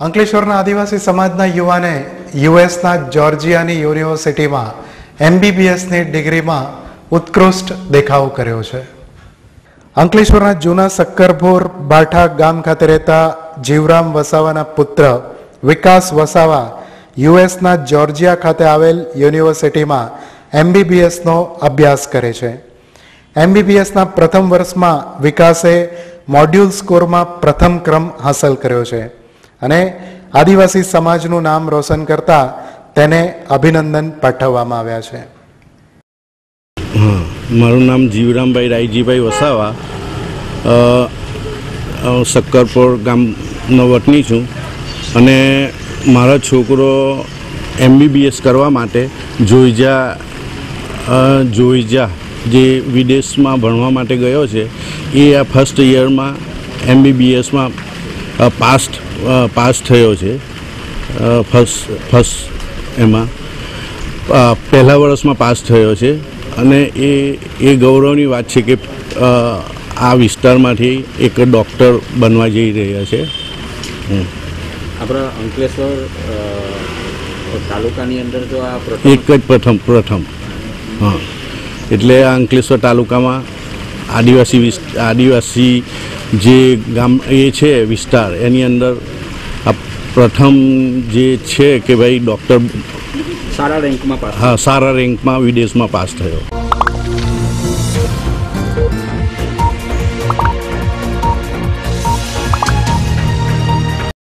અંકલેશ્વરના આદિવાસી સમાજના યુવાને યુએસના જોર્જિયાની યુનિવર્સિટીમાં એમબીબીએસની ડિગ્રીમાં ઉત્કૃષ્ટ દેખાવ કર્યો છે. અંકલેશ્વરના જૂના સક્કરભોર બાઠા ગામ ખાતે રહેતા જીવરામ વસાવાના પુત્ર વિકાસ વસાવા યુએસના જોર્જિયા ખાતે આવેલ યુનિવર્સિટીમાં એમબીબીએસનો અભ્યાસ કરે છે. એમબીબીએસના પ્રથમ વર્ષમાં વિકાસે મોડ્યુલ સ્કોરમાં પ્રથમ ક્રમ હાંસલ કર્યો છે. અને આદિવાસી સમાજનું નામ રોશન કરતા તેને અભિનંદન પાઠવવામાં આવ્યા છે. મારું નામ જીવરામભાઈ રાયજીભાઈ વસાવા. શક્કરપોર ગામનો વતની છું અને મારો છોકરો એમબીબીએસ કરવા માટે જોઈજા જોઈજા જે વિદેશમાં ભણવા માટે ગયો છે, એ આ ફર્સ્ટ યરમાં એમબીબીએસમાં પાસ પાસ થયો છે. ફર્સ્ટ ફર્સ્ટ એમાં. પહેલા વર્ષમાં પાસ થયો છે. અને એ એ ગૌરવની વાત છે કે આ વિસ્તારમાંથી એક ડૉક્ટર બનવા જઈ રહ્યા છે. આપણા અંકલેશ્વર તાલુકાની અંદર જો આ એક જ પ્રથમ પ્રથમ. હા. એટલે આ અંકલેશ્વર તાલુકામાં આદિવાસી આદિવાસી જે ગામ એ છે વિસ્તાર એની અંદર આ પ્રથમ જે છે કે ભાઈ ડૉક્ટર સારા રેન્કમાં હા સારા રેન્કમાં વિદેશમાં પાસ થયો.